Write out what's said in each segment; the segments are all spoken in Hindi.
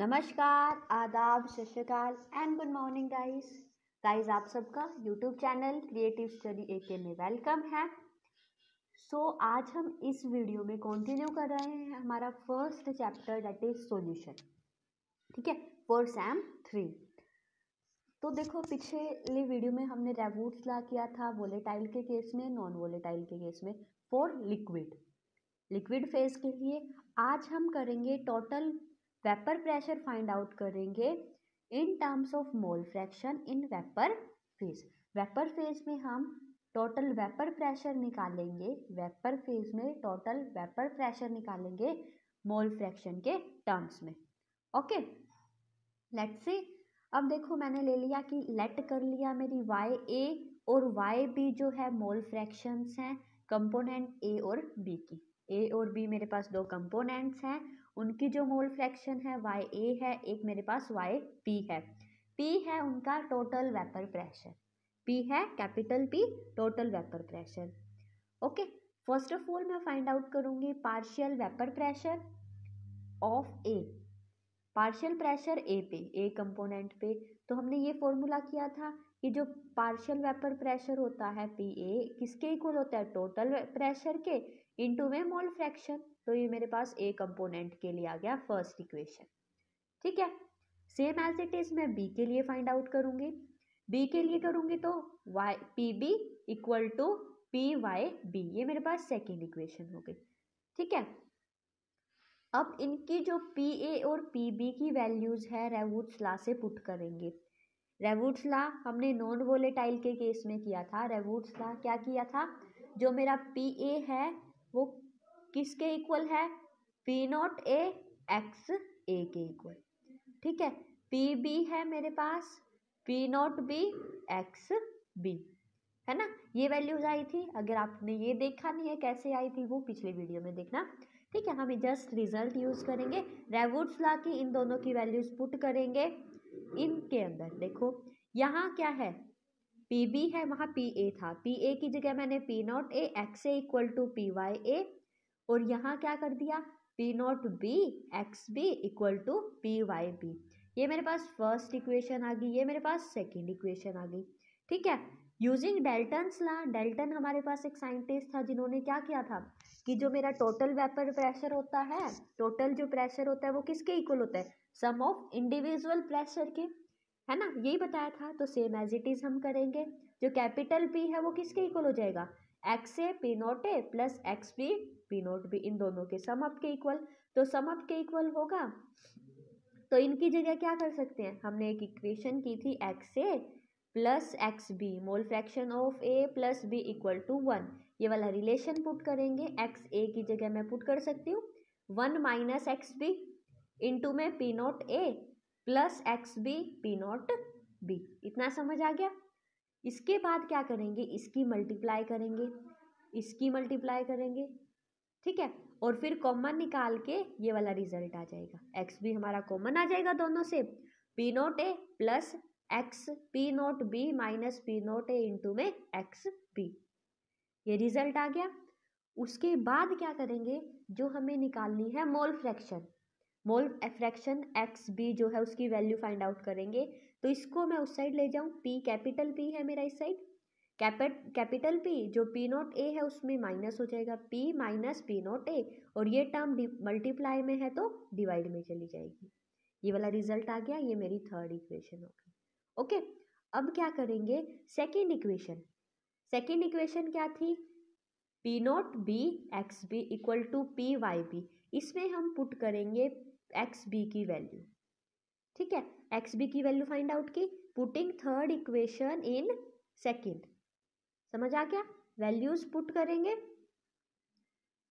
नमस्कार आदाब सत and good morning guys guys आप सबका YouTube channel creative study A K में वेलकम है. सो so, आज हम इस वीडियो में कंटिन्यू कर रहे हैं हमारा first chapter that is solution ठीक है? फॉर सैम थ्री तो देखो पिछले वीडियो में हमने रेवूट्स ला किया था वोलेटाइल के केस में नॉन वोलेटाइल के केस में फॉर लिक्विड लिक्विड फ़ेज़ के लिए आज हम करेंगे total vapour pressure find out करेंगे in terms of mole fraction in vapour phase vapour phase में हम टोटल वेपर प्रेशर निकालेंगे. वेपर फ़ेज़ में टोटल वेपर प्रेशर निकालेंगे मोल फ्रैक्शन के टर्म्स में. ओके लेट से अब देखो मैंने ले लिया कि लेट कर लिया मेरी वाई ए और वाई बी जो है मोल फ्रैक्शंस हैं कंपोनेंट ए और बी की. ए और बी मेरे पास दो कंपोनेंट्स हैं। उनकी जो मोल फ्रैक्शन है वाई ए है, एक मेरे पास वाई पी है। पी है उनका टोटल वेपर प्रेशर पी है capital P total vapour pressure okay first of all मैं फाइंड आउट करूँगी partial vapour pressure of A partial pressure A पे ए कंपोनेंट पे। तो हमने ये फॉर्मूला किया था कि जो पार्शियल वेपर प्रेशर होता है पी ए किसके इक्वल होता है? टोटल प्रेशर के इनटू में मोल फ्रैक्शन तो ये मेरे पास ए कंपोनेंट के लिए आ गया फ़र्स्ट इक्वेशन ठीक है? सेम एज इट इज़ मैं बी के लिए फाइंड आउट करूँगी. बी के लिए करूँगी तो Y P B equal to P Y B ये मेरे पास सेकेंड इक्वेशन हो गई. ठीक है? अब इनकी जो पी ए और पी बी की वैल्यूज़ है रेवूट्स ला से पुट करेंगे. रेवूट्स ला हमने नॉन वोलेटाइल के केस में किया था। रेवूट्स ला क्या किया था? जो मेरा पी ए है, वो किसके इक्वल है? P not A X A के इक्वल ठीक है? पी बी है मेरे पास P not B X B है ना? ये वैल्यूज़ आई थी। अगर आपने ये देखा नहीं है, कैसे आई थी वो पिछले वीडियो में देखना। ठीक है? हम जस्ट रिज़ल्ट यूज़ करेंगे। रेवुड्स ला की इन दोनों की वैल्यूज़ पुट करेंगे। इनके अंदर, देखो, यहाँ क्या है? पी बी है, वहाँ पी ए था। पी ए की जगह मैंने P not A X A equal to P Y A और यहाँ क्या कर दिया? P not B X B equal to P Y B ये मेरे पास फ़र्स्ट इक्वेशन आ गई, ये मेरे पास सेकेंड इक्वेशन आ गई। ठीक है? यूजिंग डेल्टन ला डेल्टन हमारे पास एक साइंटिस्ट था जिन्होंने क्या किया था कि जो मेरा टोटल वेपर प्रेशर होता है टोटल जो प्रेशर होता है वो किसके इक्वल होता है? सम ऑफ़ इंडिविजुअल प्रेशर के, है ना? यही बताया था तो सेम एज इट इज़ हम करेंगे। जो कैपिटल पी है, वो किसके इक्वल हो जाएगा? X A P not A plus X B P not B इन दोनों के सम अप के इक्वल तो सम अप के इक्वल होगा? तो इनकी जगह क्या कर सकते हैं? हमने एक इक्वेशन की थी X A plus X B mole fraction of A plus B equal to one ये वाला रिलेशन पुट करेंगे। एक्स ए की जगह मैं पुट कर सकती हूँ। One minus X B into में P not A plus X B P not B इतना समझ आ गया? इसके बाद क्या करेंगे? इसकी मल्टीप्लाई करेंगे। इसकी मल्टीप्लाई करेंगे। ठीक है? और फिर कॉमन निकाल के ये वाला रिज़ल्ट आ जाएगा। एक्स बी हमारा कॉमन आ जाएगा दोनों से। P not A plus X P not B minus P not A into में एक्स बी ये रिज़ल्ट आ गया। उसके बाद क्या करेंगे? जो हमें निकालनी है mole fraction mole fraction X B जो है उसकी वैल्यू फाइंड आउट करेंगे। तो इसको मैं उस साइड ले जाऊँ। पी कैपिटल पी है मेरा इस साइड। कैपिट, कैपिटल पी जो पी नॉट ए है उसमें माइनस हो जाएगा। P minus P not A और ये टर्म मल्टीप्लाई में है तो डिवाइड में चली जाएगी। ये वाला रिज़ल्ट आ गया। ये मेरी थर्ड इक्वेशन हो गई। ओके, अब क्या करेंगे? Second equation. सेकेंड इक्वेशन क्या थी? P not B X B equal to P Y B इसमें हम पुट करेंगे एक्स बी की वैल्यू। ठीक है? एक्स बी की वैल्यू फाइंड आउट की, putting third equation in second. समझ आ गया? वैल्यूज़ पुट करेंगे।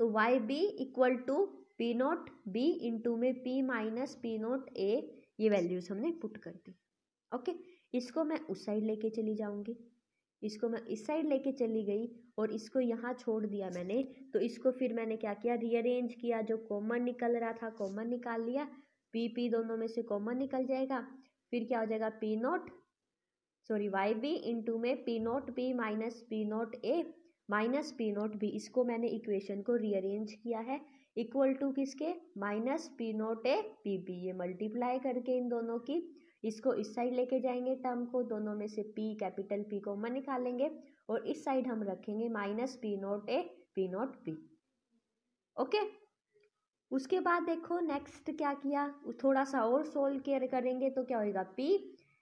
तो Y B equal to P not B into में P minus P not A ये वैल्यूज़ हमने पुट कर दी। ओके इसको मैं उस साइड लेके चली जाऊँगी। इसको मैं इस साइड लेके चली गई और इसको यहाँ छोड़ दिया मैंने। तो इसको फिर मैंने क्या किया? रीअरेंज किया। जो कॉमन निकल रहा था कॉमन निकाल लिया। पी पी दोनों में से कॉमन निकल जाएगा। फिर क्या हो जाएगा? P not sorry Y B into में P not B minus P not A minus P not B इसको मैंने इक्वेशन को रीअरेंज किया है। इक्वल टू किसके? Minus P not A P B ये मल्टीप्लाई करके इन दोनों की। इसको इस साइड लेके जाएँगे टर्म को। दोनों में से पी कैपिटल पी कॉमन निकालेंगे। और इस साइड हम रखेंगे minus P not A, P not B. Okay? उसके बाद देखो नेक्स्ट क्या किया? थोड़ा सा और सोल्व केयर करेंगे तो क्या होएगा? P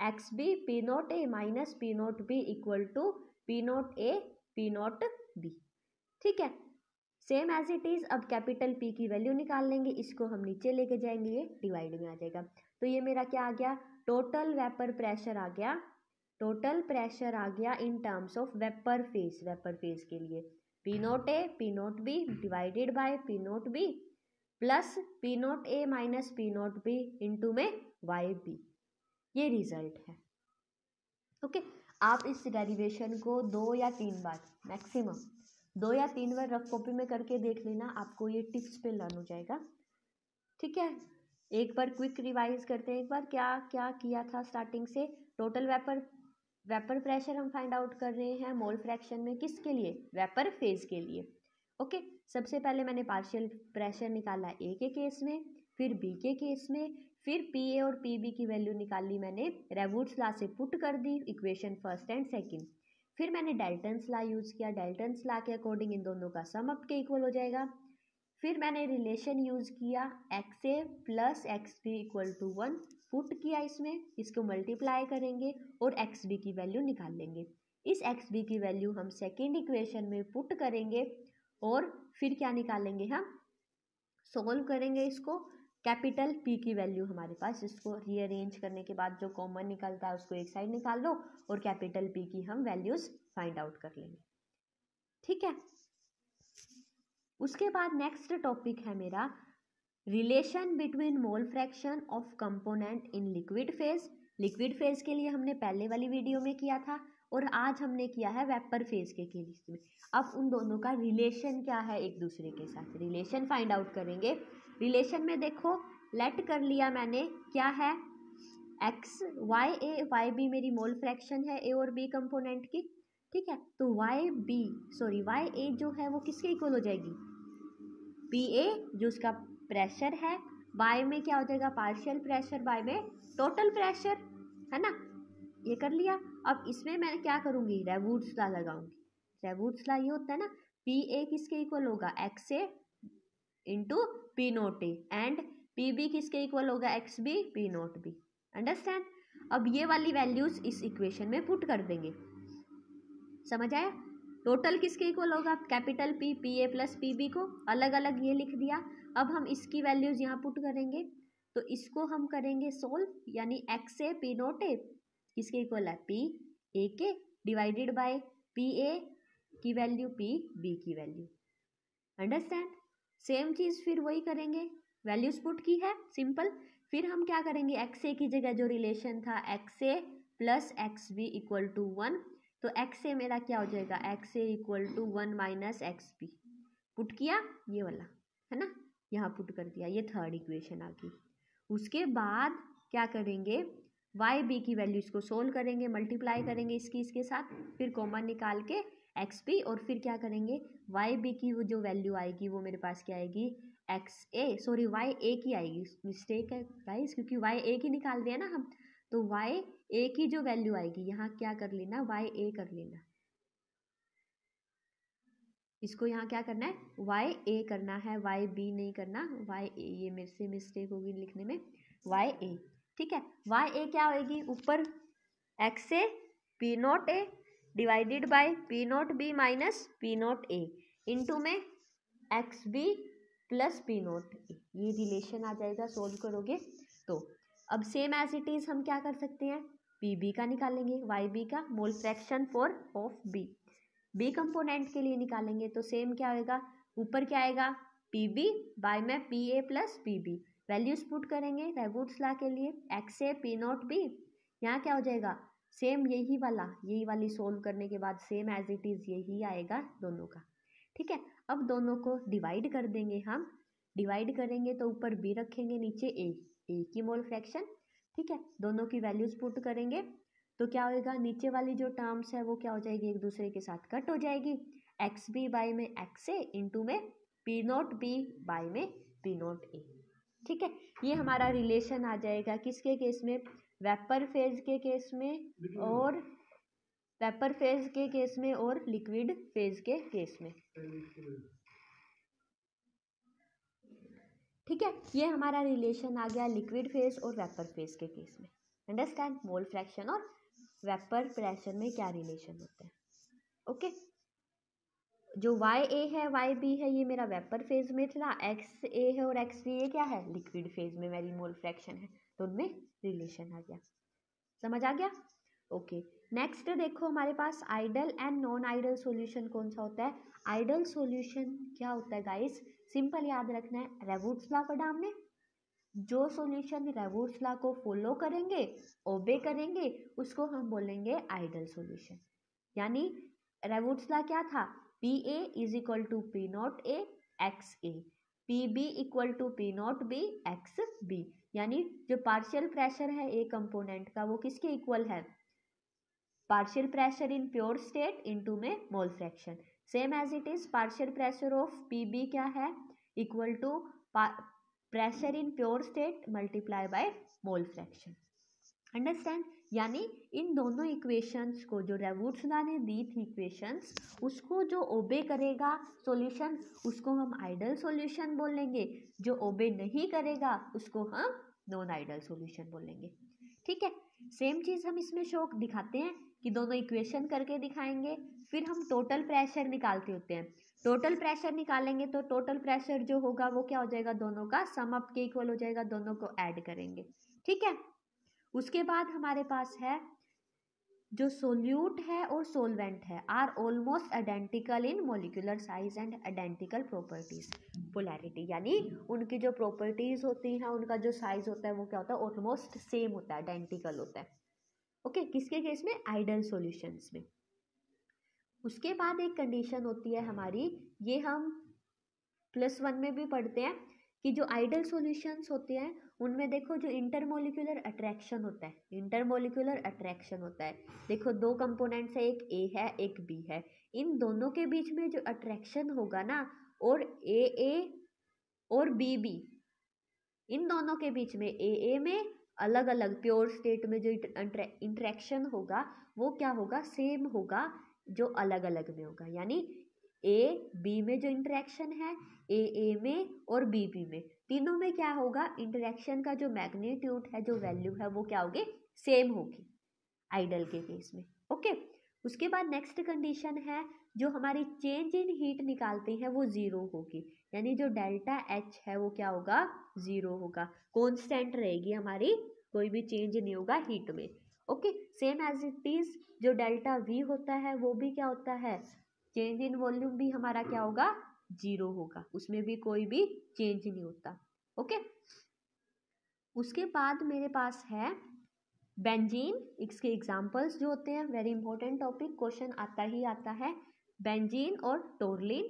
X B, P not A minus P not B equal to P not A, P not B. ठीक है? सेम एज इट इज़ अब कैपिटल पी की वैल्यू निकाल लेंगे, इसको हम नीचे लेके जाएँगे, ये डिवाइड में आ जाएगा। तो ये मेरा क्या आ गया? टोटल वेपर प्रेशर आ गया। टोटल प्रेशर आ गया in terms of vapour phase vapour phase के लिए। P nought A P nought B divided by P nought B plus P nought A minus P nought B into में वाई बी ये रिज़ल्ट है। Okay okay? आप इस डेरिवेशन को दो या तीन बार मैक्सिमम दो या तीन बार रफ कॉपी में करके देख लेना, आपको ये टिप्स पे लर्न हो जाएगा। ठीक है? एक बार क्विक रिवाइज करते हैं, एक बार क्या क्या किया था स्टार्टिंग से? टोटल वेपर वेपर प्रेशर हम फाइंड आउट कर रहे हैं मोल फ्रैक्शन में किसके लिए? वेपर फ़ेज़ के लिए। ओके okay, सबसे पहले मैंने पार्शियल प्रेशर निकाला ए के केस में फिर बी के केस में फिर पी ए और पी बी की वैल्यू निकाली मैंने रेवूट्स ला से पुट कर दी इक्वेशन फ़र्स्ट एंड सेकंड फिर मैंने डेल्टन्स ला यूज़ किया डेल्टन्स ला के अकॉर्डिंग इन दोनों का सम अप के इक्वल हो जाएगा। फिर मैंने रिलेशन यूज़ किया X A plus X B equal to one put किया इसमें, इसको मल्टीप्लाई करेंगे और एक्स बी की वैल्यू निकाल लेंगे। इस एक्स बी की वैल्यू हम सेकेंड इक्वेशन में पुट करेंगे और फिर क्या निकालेंगे हम? सोल्व करेंगे इसको। कैपिटल पी की वैल्यू हमारे पास, इसको रीअरेंज करने के बाद जो कॉमन निकलता है उसको एक साइड निकाल लो और कैपिटल पी की हम वैल्यूज़ फाइंड आउट कर लेंगे। ठीक है? उसके बाद नेक्स्ट टॉपिक है मेरा relation between mole fraction of component in liquid phase liquid phase के लिए हमने पहले वाली वीडियो में किया था और आज हमने किया है वेपर फ़ेज़ के केस में। अब उन दोनों का रिलेशन क्या है एक दूसरे के साथ? रिलेशन फाइंड आउट करेंगे। रिलेशन में देखो लेट कर लिया मैंने, क्या है? X Y A Y B मेरी मोल फ्रैक्शन है ए और बी कंपोनेंट की, ठीक है? तो Y B sorry Y A जो है वो किसके इक्वल हो जाएगी? पी ए जो उसका प्रेशर है बाय में क्या हो जाएगा? पार्शियल प्रेशर बाय में टोटल प्रेशर है ना? ये कर लिया। अब इसमें मैं क्या करूँगी? रेवूट्स ला लगाऊँगी। रेवूट्स ला ये होता है ना पी ए किसके इक्वल होगा? X A into P nought A and P B किसके इक्वल होगा? X B P nought B understand अब ये वाली वैल्यूज़ इस इक्वेशन में पुट कर देंगे। समझ आया? टोटल किसके इक्वल होगा capital P P A plus P B को? अलग अलग ये लिख दिया। अब हम इसकी वैल्यूज़ यहाँ पुट करेंगे। तो इसको हम करेंगे सोल्व यानी X A P nought A किसके इक्वल है? पी ए के डिवाइडेड बाय पी ए की वैल्यू पी बी की वैल्यू अंडरस्टैंड सेम चीज़ फिर वही करेंगे। वैल्यूज़ पुट की है सिंपल फिर हम क्या करेंगे? एक्स ए की जगह जो रिलेशन था X A plus X B equal to one तो एक्स ए मेरा क्या हो जाएगा? X A equal to one minus X B put किया? ये वाला, है ना? यहाँ पुट कर दिया, ये थर्ड इक्वेशन आ गई। उसके बाद क्या करेंगे? वाई बी की वैल्यू इसको सोल्व करेंगे मल्टीप्लाई करेंगे इसकी, इसके साथ, फिर कॉमन निकाल के एक्स पी और फिर क्या करेंगे? वाई बी की वो जो वैल्यू आएगी, वो मेरे पास क्या आएगी? X A sorry Y A की आएगी। मिस्टेक है गाइस क्योंकि वाई ए की निकाल दिया ना हम। तो वाई ए की जो वैल्यू आएगी, यहाँ क्या कर लेना? वाई ए कर लेना। इसको यहाँ क्या करना है? वाई ए करना है वाई बी नहीं करना। वाई ए ये मेरे से मिस्टेक होगी लिखने में। वाई ए ठीक है? वाई ए क्या होएगी? ऊपर X A P nought A divided by P nought B minus P nought A into में X B plus P nought A ये रिलेशन आ जाएगा सोल्व करोगे तो। अब सेम एज इट इज़ हम क्या कर सकते हैं? पी बी का निकालेंगे वाई बी का mole fraction for of B B component के लिए निकालेंगे तो सेम क्या होएगा ऊपर क्या आएगा? पी बी बाय में P A plus P B values put करेंगे रेगुट्स ला के लिए X A P nought B यहाँ क्या हो जाएगा? सेम यही वाला, यही वाली सोल्व करने के बाद सेम एज इट इज़ यही आएगा दोनों का. ठीक है? अब दोनों को डिवाइड कर देंगे हम. डिवाइड करेंगे तो ऊपर बी रखेंगे, नीचे ए ए की मोल फ्रैक्शन ठीक है? दोनों की वैल्यूज़ पुट करेंगे तो क्या होएगा? नीचे वाली जो टर्म्स है वो क्या हो जाएगी? एक दूसरे के साथ कट हो जाएगी। एक्स बी बाई में एक्स ए इंटू में पी नोट बी बाई में पी नोट ए ठीक है? ये हमारा रिलेशन आ जाएगा। किसके केस में? वेपर फ़ेज़ के केस में और वेपर फ़ेज़ के केस में और लिक्विड फ़ेज़ के केस में। ठीक है? ये हमारा रिलेशन आ गया लिक्विड फ़ेज़ और वेपर फ़ेज़ के केस में। अंडरस्टैंड मोल फ्रैक्शन और वेपर प्रेशर में क्या रिलेशन होता है? ओके जो वाई ए है वाई बी है, ये मेरा वेपर फ़ेज़ में था एक्स ए है और एक्स बी ए क्या है? लिक्विड फ़ेज़ में मेरी मोल फ्रैक्शन है। तो उनमें रिलेशन आ गया। समझ आ गया? ओके नेक्स्ट देखो हमारे पास ideal and non ideal solution कौन सा होता है? आइडल सॉल्यूशन क्या होता है गाइस सिंपल याद रखना है रेवुड्स लॉ पढ़ा हमने जो सॉल्यूशन रेवुड्स लॉ को फॉलो करेंगे ओबे करेंगे, उसको हम बोलेंगे आइडल सॉल्यूशन यानी रेवुड्स लॉ क्या था? P A is equal to P nought A X A P B equal to P nought B X B यानी जो पार्शियल प्रेशर है ए कंपोनेंट का, वो किसके इक्वल है? Partial pressure in pure state into में mole fraction same as it is partial pressure of pb क्या है equal to pressure in pure state multiply by mole fraction understand यानी इन दोनों इक्वेशंस को जो रेवुट्सला ने दी थी इक्वेशंस उसको जो ओबे करेगा सॉल्यूशन उसको हम आइडल सॉल्यूशन बोलेंगे जो ओबे नहीं करेगा उसको हम नॉन आइडल सॉल्यूशन बोलेंगे ठीक है सेम चीज़ हम इसमें शोक दिखाते हैं कि दोनों इक्वेशन करके दिखाएँगे, फिर हम टोटल प्रेशर निकालते होते हैं। टोटल प्रेशर निकालेंगे तो टोटल प्रेशर जो होगा वो क्या हो जाएगा? दोनों का सम अप के इक्वल हो जाएगा, दोनों को ऐड करेंगे। ठीक है? उसके बाद हमारे पास है जो सोल्यूट है और सोलवेंट है are almost identical in molecular size and identical properties polarity यानी उनकी जो प्रॉपर्टीज़ होती हैं, उनका जो साइज़ होता है, वो क्या होता है? ऑलमोस्ट सेम होता है आइडेंटिकल होता है। ओके, किसके केस में? आइडल सॉल्यूशंस में। उसके बाद एक कंडीशन होती है हमारी, ये हम प्लस वन में भी पढ़ते हैं कि जो आइडल सॉल्यूशंस होते हैं, उनमें देखो जो इंटरमोलिकुलर अट्रैक्शन होता है इंटरमोलिकुलर अट्रैक्शन होता है। देखो, दो कंपोनेंट्स है, एक ए है, एक बी है। इन दोनों के बीच में जो अट्रैक्शन होगा ना, और ए ए और बी बी इन दोनों के बीच में ए ए में अलग अलग प्योर स्टेट में जो इंट्रैक्शन होगा, वो क्या होगा? सेम होगा जो अलग अलग में होगा। यानी ए बी में जो इंटरेक्शन है ए ए में और बी बी में। तीनों में क्या होगा? इंटरेक्शन का जो मैग्नीट्यूड है, जो वैल्यू है, वो क्या होगी? सेम होगी। आइडल के केस में। ओके उसके बाद नेक्स्ट कंडीशन है, जो हमारी चेंज इन हीट निकालते हैं, वो ज़ीरो होगी। यानी जो डेल्टा एच है वो क्या होगा? ज़ीरो होगा। कॉन्स्टेंट रहेगी हमारी, कोई भी चेंज नहीं होगा हीट में। Okay same as it is जो डेल्टा वी होता है वो भी क्या होता है? चेंज इन वॉल्यूम भी हमारा क्या होगा? ज़ीरो होगा। उसमें भी कोई भी चेंज नहीं होता। ओके उसके बाद मेरे पास है बेंजीन इसके एग्जाम्पल्स जो होते हैं वेरी इंपॉर्टेंट टॉपिक क्वेश्चन आता ही आता है। बेंजीन और टोरलिन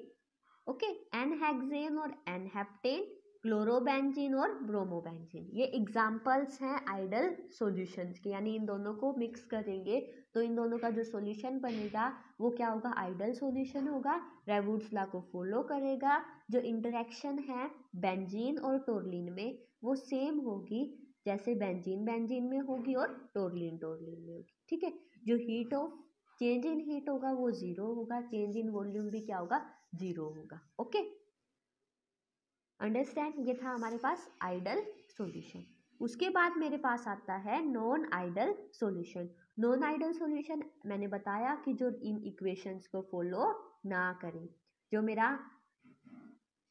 ओके एनहेक्सेन और एनहेप्टेन क्लोरोबेंजीन और ब्रोमोबेंजीन ये एग्जाम्पल्स हैं आइडल सॉल्यूशंस के, यानी इन दोनों को मिक्स करेंगे तो इन दोनों का जो सॉल्यूशन बनेगा, वो क्या होगा? आइडल सॉल्यूशन होगा रेवुड्स ला को फॉलो करेगा, जो इंटरेक्शन है बेंजीन और टोरलिन में, वो सेम होगी, जैसे बेंजीन बेंजीन में होगी और टोरलिन टोरलिन में होगी, ठीक है? जो heat of change in heat होगा, वो ज़ीरो होगा चेंज इन वॉल्यूम भी क्या होगा? ज़ीरो होगा ओके अंडरस्टैंड ये था हमारे पास आइडल सॉल्यूशन उसके बाद मेरे पास आता है non ideal solution non ideal solution मैंने बताया कि जो इन इक्वेशंस को फॉलो ना करें. जो मेरा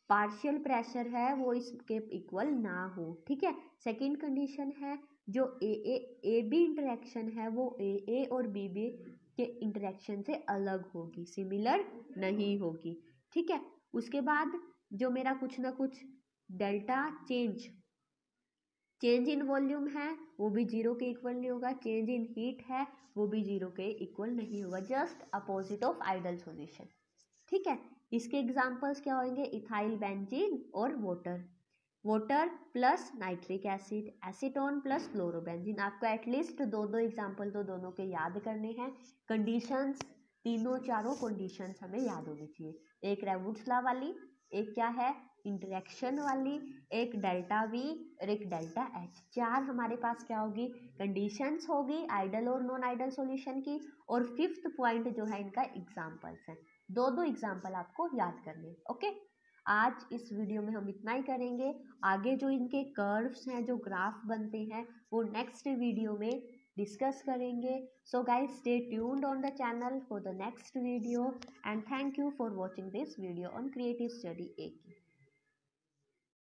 पार्शियल प्रेशर है, वो इसके इक्वल ना हो, ठीक है? सेकंड कंडीशन है, जो ए ए ए बी इंटरेक्शन है, वो ए ए और बी बी के इंटरेक्शन से अलग होगी सिमिलर नहीं होगी. ठीक है? उसके बाद जो मेरा कुछ ना कुछ delta change change in volume है, वो भी ज़ीरो के इक्वल नहीं होगा। चेंज इन हीट है, वो भी ज़ीरो के इक्वल नहीं होगा। Just opposite of ideal solution ठीक है? इसके एग्जांपल्स क्या होंगे? इथाइल बेंजीन और water water plus nitric acid acetone plus chlorobenzene आपको एटलीस्ट दो दो एग्ज़ाम्पल तो दोनों के याद करने हैं। कंडीशंस तीनों चारों कंडीशंस हमें याद होनी चाहिए। एक रेवुड्स वाली, एक क्या है? इंटरेक्शन वाली, एक डेल्टा वी और एक डेल्टा एच चार हमारे पास क्या होगी? कंडीशंस होगी आइडल और नॉन आइडल सॉल्यूशन की, और फिफ्थ पॉइंट जो है इनका एग्जांपल्स है। दो दो एग्जांपल आपको याद करने ओके आज इस वीडियो में हम इतना ही करेंगे। आगे जो इनके कर्व्स हैं, जो ग्राफ बनते हैं, वो नेक्स्ट वीडियो में डिस्कस करेंगे. So guys stay tuned on the channel for the next video and thank you for watching this video on creative study A